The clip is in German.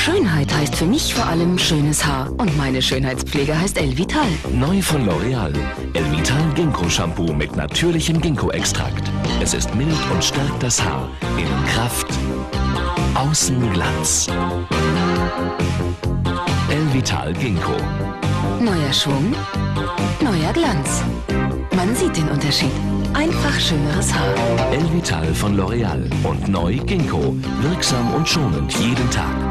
Schönheit heißt für mich vor allem schönes Haar. Und meine Schönheitspflege heißt Elvital. Neu von L'Oreal. Elvital Ginkgo Shampoo mit natürlichem Ginkgo-Extrakt. Es ist mild und stärkt das Haar. Innen Kraft, außen Glanz. Elvital Ginkgo. Neuer Schwung, neuer Glanz. Man sieht den Unterschied. Einfach schöneres Haar. Elvital von L'Oreal. Und neu Ginkgo. Wirksam und schonend jeden Tag.